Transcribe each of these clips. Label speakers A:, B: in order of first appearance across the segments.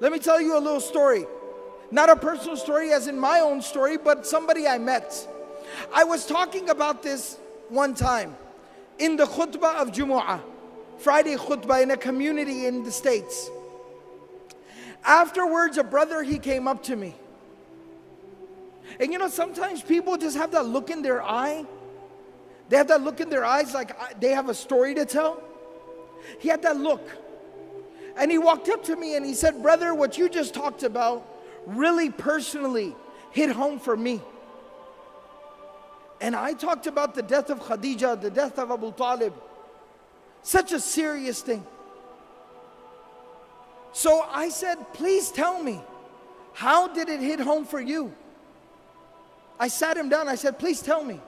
A: Let me tell you a little story. Not a personal story, as in my own story, but somebody I met. I was talking about this one time in the khutbah of Jumu'ah, Friday khutbah in a community in the States. Afterwards, a brother, he came up to me. And you know, sometimes people just have that look in their eye. They have that look in their eyes like they have a story to tell. He had that look. And he walked up to me and he said, Brother, what you just talked about really personally hit home for me. And I talked about the death of Khadija, the death of Abu Talib. Such a serious thing. So I said, Please tell me, how did it hit home for you? I sat him down. I said, Please tell me.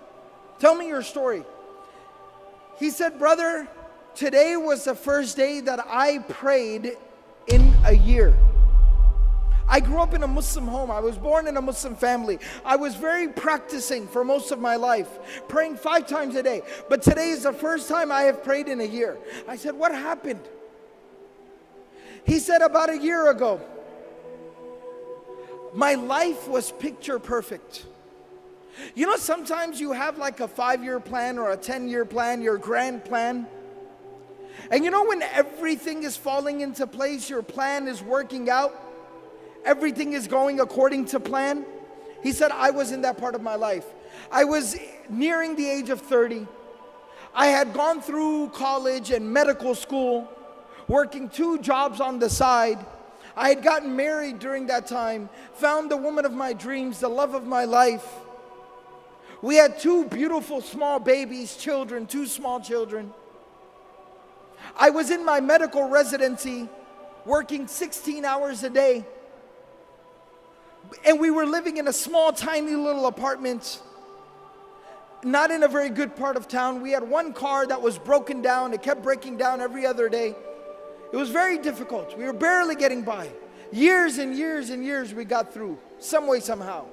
A: Tell me your story. He said, Brother, today was the first day that I prayed in a year. I grew up in a Muslim home. I was born in a Muslim family. I was very practicing for most of my life, praying five times a day. But today is the first time I have prayed in a year. I said, What happened? He said, About a year ago, my life was picture perfect. You know, sometimes you have like a five year plan or a 10 year plan, your grand plan. And you know, when everything is falling into place, your plan is working out everything is going according to plan. He said, I was in that part of my life. I was nearing the age of 30. I had gone through college and medical school, working two jobs on the side. I had gotten married during that time, found the woman of my dreams, the love of my life. We had two beautiful small babies, children, two small children. I was in my medical residency, working 16 hours a day. And we were living in a small, tiny little apartment, not in a very good part of town. We had one car that was broken down, it kept breaking down every other day. It was very difficult. We were barely getting by. Years and years and years we got through, some way, somehow.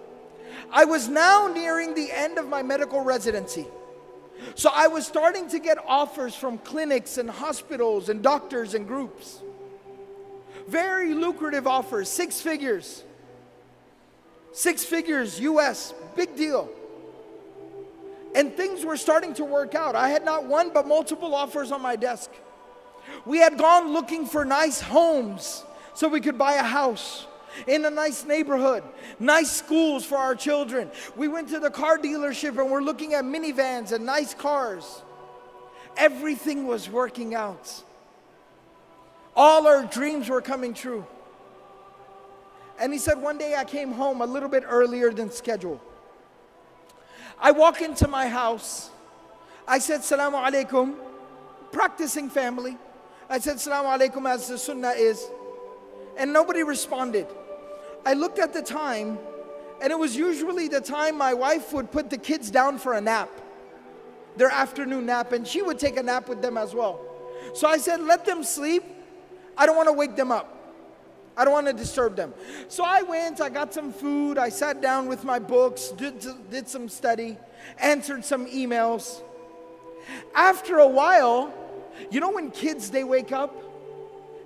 A: I was now nearing the end of my medical residency. So I was starting to get offers from clinics and hospitals and doctors and groups. Very lucrative offers, six figures. Six figures US, big deal. And things were starting to work out. I had not one but multiple offers on my desk. We had gone looking for nice homes so we could buy a house in a nice neighborhood, nice schools for our children. We went to the car dealership and we're looking at minivans and nice cars. Everything was working out. All our dreams were coming true. And he said, One day I came home a little bit earlier than scheduled. I walk into my house. I said, Salamu alaikum, practicing family. I said, Salamu alaikum, as the sunnah is. And nobody responded. I looked at the time, and it was usually the time my wife would put the kids down for a nap, their afternoon nap, and she would take a nap with them as well. So I said, Let them sleep. I don't want to wake them up. I don't want to disturb them. So I went, I got some food, I sat down with my books, did, did some study, answered some emails. After a while, you know when kids they wake up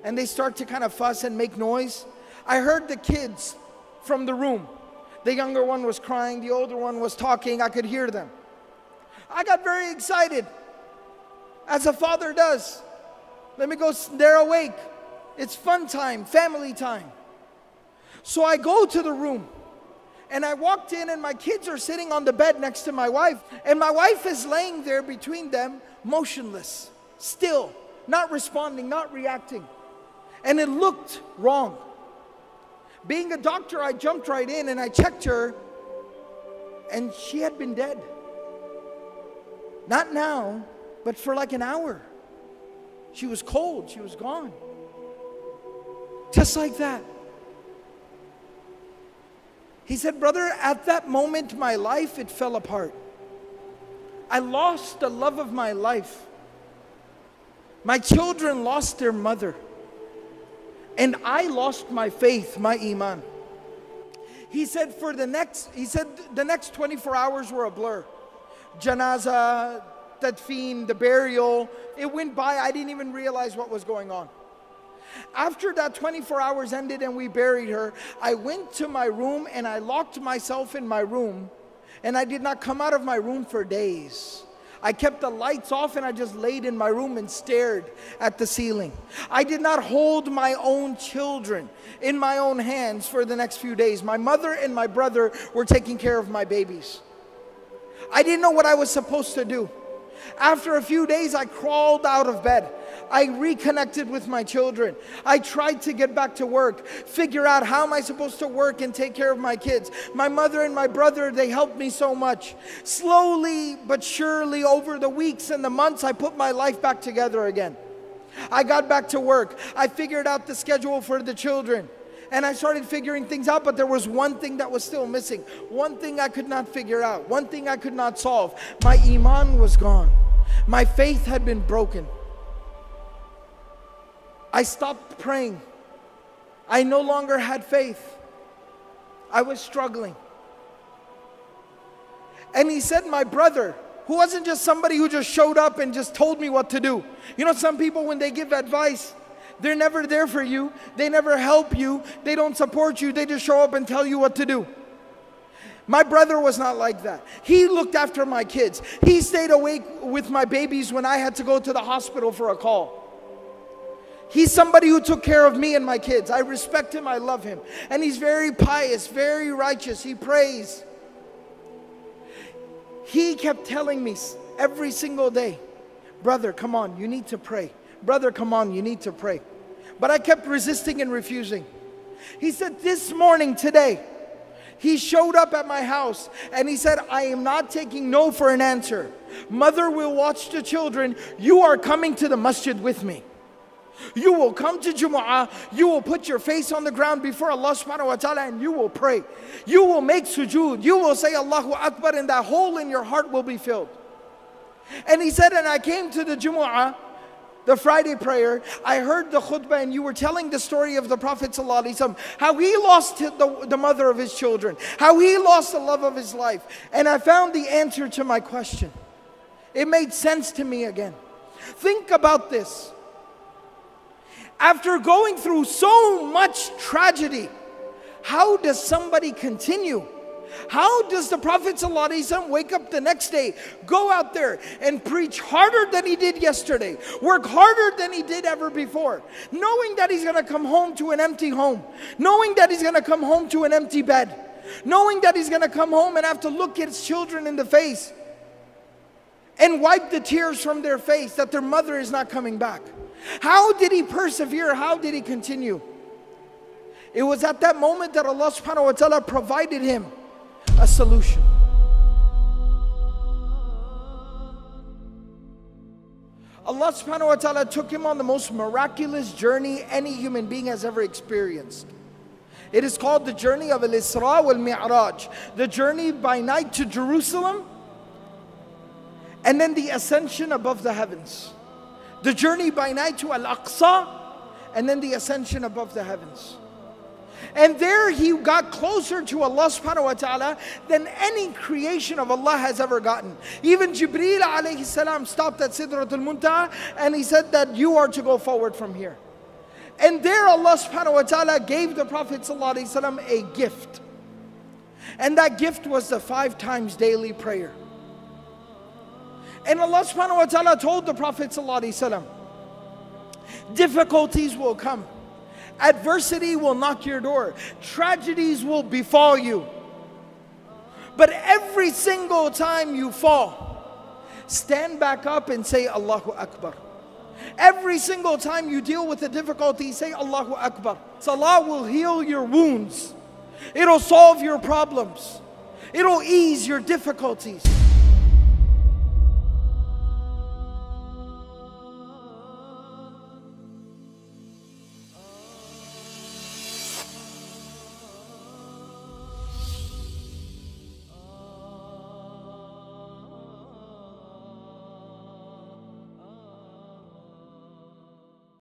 A: and they start to kind of fuss and make noise? I heard the kids from the room. The younger one was crying, the older one was talking, I could hear them. I got very excited, as a father does. Let me go, they're awake. It's fun time, family time. So I go to the room and I walked in, and my kids are sitting on the bed next to my wife, and my wife is laying there between them, motionless, still, not responding, not reacting. And it looked wrong. Being a doctor, I jumped right in and I checked her, and she had been dead. Not now, but for like an hour. She was cold, she was gone. Just like that. He said, Brother, at that moment, my life, it fell apart. I lost the love of my life. My children lost their mother. And I lost my faith, my iman. He said, for the next, he said, the next 24 hours were a blur. Janaza, tadfeen, the burial, it went by. I didn't even realize what was going on. After that 24 hours ended and we buried her, I went to my room and I locked myself in my room and I did not come out of my room for days. I kept the lights off and I just laid in my room and stared at the ceiling. I did not hold my own children in my own hands for the next few days. My mother and my brother were taking care of my babies. I didn't know what I was supposed to do. After a few days, I crawled out of bed. I reconnected with my children. I tried to get back to work, figure out how am I supposed to work and take care of my kids. My mother and my brother, they helped me so much. Slowly but surely, over the weeks and the months, I put my life back together again. I got back to work. I figured out the schedule for the children. And I started figuring things out, but there was one thing that was still missing. One thing I could not figure out. One thing I could not solve. My iman was gone. My faith had been broken. I stopped praying. I no longer had faith. I was struggling. And he said, My brother, who wasn't just somebody who just showed up and just told me what to do. You know, some people, when they give advice, they're never there for you, they never help you, they don't support you, they just show up and tell you what to do. My brother was not like that. He looked after my kids. He stayed awake with my babies when I had to go to the hospital for a call. He's somebody who took care of me and my kids. I respect him, I love him. And he's very pious, very righteous. He prays. He kept telling me every single day, Brother, come on, you need to pray. Brother, come on, you need to pray. But I kept resisting and refusing. He said, This morning, today, he showed up at my house and he said, I am not taking no for an answer. Mother will watch the children. You are coming to the masjid with me. You will come to Jumu'ah, you will put your face on the ground before Allah subhanahu wa ta'ala and you will pray. You will make sujood, you will say Allahu Akbar, and that hole in your heart will be filled. And he said, and I came to the Jumu'ah, the Friday prayer, I heard the khutbah and you were telling the story of the Prophet how he lost the, the mother of his children, how he lost the love of his life. And I found the answer to my question. It made sense to me again. Think about this after going through so much tragedy, how does somebody continue? How does the Prophet wake up the next day, go out there and preach harder than he did yesterday, work harder than he did ever before, knowing that he's gonna come home to an empty home, knowing that he's gonna come home to an empty bed, knowing that he's gonna come home and have to look his children in the face and wipe the tears from their face that their mother is not coming back? How did he persevere? How did he continue? It was at that moment that Allah subhanahu wa ta'ala provided him a solution. Allah subhanahu wa ta'ala took him on the most miraculous journey any human being has ever experienced. It is called the journey of Al Isra wal Mi'raj, the journey by night to Jerusalem, and then the ascension above the heavens the journey by night to Al Aqsa, and then the ascension above the heavens. And there he got closer to Allah subhanahu wa ta'ala than any creation of Allah has ever gotten. Even Jibreel alayhi salam stopped at Sidratul Muntaha and he said that you are to go forward from here. And there Allah subhanahu wa ta'ala gave the Prophet a gift. And that gift was the five times daily prayer. And Allah subhanahu wa ta'ala told the Prophet ﷺ, difficulties will come. Adversity will knock your door. Tragedies will befall you. But every single time you fall, stand back up and say Allahu Akbar. Every single time you deal with a difficulty, say Allahu Akbar. Salah will heal your wounds. It'll solve your problems. It'll ease your difficulties.